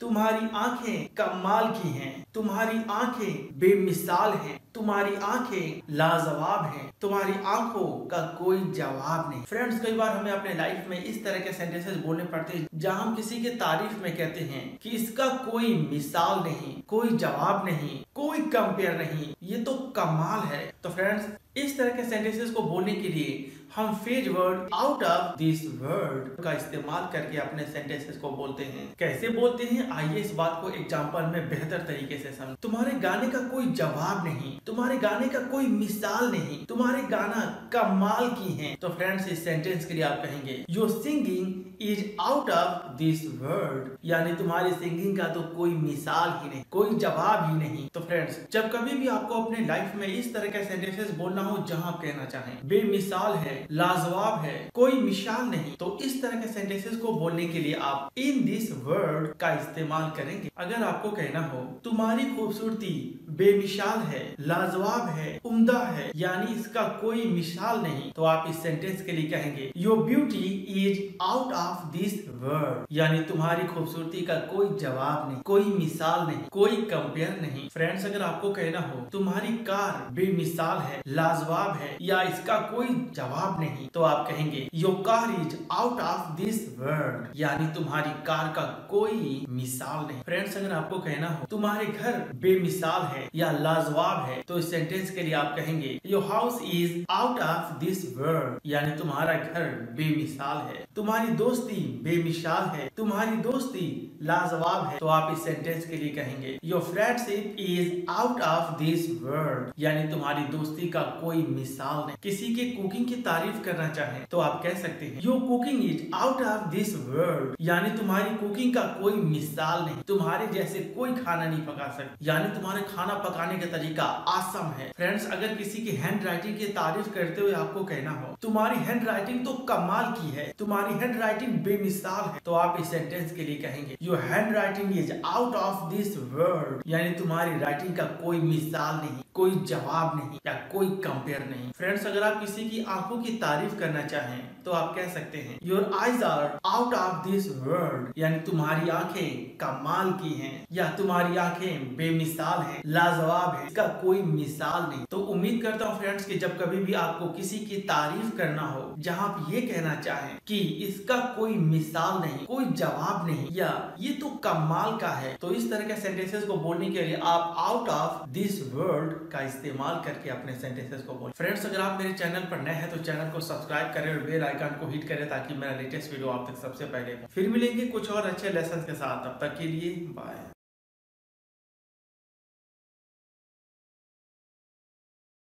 तुम्हारी आँखें कमाल की हैं, तुम्हारी आँखें बेमिसाल हैं, तुम्हारी आँखें लाजवाब हैं, तुम्हारी आँखों का कोई जवाब नहीं। फ्रेंड्स कई बार हमें अपने लाइफ में इस तरह के सेंटेंसेस बोलने पड़ते हैं, जहाँ हम किसी के तारीफ़ में कहते हैं कि इसका कोई मिसाल नहीं, कोई जवाब नहीं, कोई कंपेयर नहीं, ये तो कमाल है। तो फ्रेंड्स इस तरह के सेंटेंसेस को बोलने के लिए हम phrase word out of this word का इस्तेमाल करके अपने सेंटेंसेस को बोलते हैं। कैसे बोलते हैं? आइए इस बात को एग्जांपल में बेहतर तरीके से समझ। तुम्हारे गाने का कोई जवाब नहीं, तुम्हारे गाने का कोई मिसाल नहीं, तुम्हारे गाना कमाल की है। तो फ्रेंड्स इस सेंटेंस के लिए आप कहेंगे your singing is out of this word यानी तुम्हारी सिंगिंग का तो कोई मिसाल ही नहीं, कोई जवाब ही नहीं। तो फ्रेंड्स जब कभी भी आपको अपने लाइफ में इस तरह के सेंटेंसेस बोलना हो, जहाँ आप कहना चाहें, बेमिसाल है लाजवाब है, कोई मिसाल नहीं। तो इस तरह के सेंटेंसेस को बोलने के लिए आप इन दिस वर्ड का इस्तेमाल करेंगे। अगर आपको कहना हो, तुम्हारी खूबसूरती बेमिसाल है, लाजवाब है, उम्दा है, यानी इसका कोई मिसाल नहीं तो आप इस सेंटेंस के लिए कहेंगे your beauty is out of this word यानी तुम्हारी खूबसूरती का कोई जवाब नहीं, कोई मिसाल नहीं, कोई कंपेयर नहीं। फ्रेंड्स अगर आपको कहना हो, तुम्हारी कार बेमिसाल है, लाजवाब है, या इसका कोई जवाब नहीं तो आप कहेंगे your car is out of this word यानी तुम्हारी कार का कोई मिसाल नहीं। फ्रेंड्स अगर आपको कहना हो, तुम्हारे घर बेमिसाल है या लाजवाब है तो इस सेंटेंस के लिए आप कहेंगे your house is out of this word यानी तुम्हारा घर बेमिसाल है। तुम्हारी दोस्ती बेमिसाल है। तुम्हारी दोस्ती लाजवाब है। तो आप इस सेंटेंस के लिए कहेंगे your friendship is out of this word यानी तुम्हारी दोस्ती का कोई मिसाल नहीं। किसी के कुकिंग की तारीफ़ करना चाहे तो आप कह सकते हैं your cooking is out of this word यानी तुम्हारी कुकिंग का कोई मिसाल नहीं, तुम्हारे जैसे कोई खाना नहीं पका सकते। यानी तुम्हारे खाना पकाने का तरीका आसम है। फ्रेंड्स अगर किसी की हैंड राइटिंग की तारीफ़ करते हुए आपको कहना हो, तुम्हारी हैंड राइटिंग तो कमाल की है, तुम्हारी हैंड राइटिंग बेमिसाल है तो आप इस सेंटेंस के लिए कहेंगे your hand writing is out of this world यानी तुम्हारी राइटिंग का कोई मिसाल नहीं। कोई जवाब नहीं या कोई कंपेयर नहीं। फ्रेंड्स अगर आप किसी की आँखों की तारीफ़ करना चाहें तो आप कह सकते हैं your eyes are out of this world यानी तुम्हारी आँखें कमाल की हैं या तुम्हारी आँखें बेमिसाल हैं, लाजवाब है, इसका कोई मिसाल नहीं। तो उम्मीद करता हूँ फ्रेंड्स कि जब कभी भी आपको किसी की तारीफ़ करना हो, जहाँ आप ये कहना चाहें कि इसका कोई मिसाल नहीं, कोई जवाब नहीं, या ये तो कमाल का है तो इस तरह के सेंटेंसेस को बोलने के लिए आप आउट ऑफ़ दिस वर्ल्ड का इस्तेमाल करके अपने सेंटेंसेस को बोल। फ्रेंड्स अगर आप मेरे चैनल पर नए हैं तो चैनल को सब्सक्राइब करें और बेल आइकन को हिट करें ताकि मेरा लेटेस्ट वीडियो आप तक सबसे पहले फिर मिलेंगे कुछ और अच्छे लेसन के साथ, तब तक के लिए बाय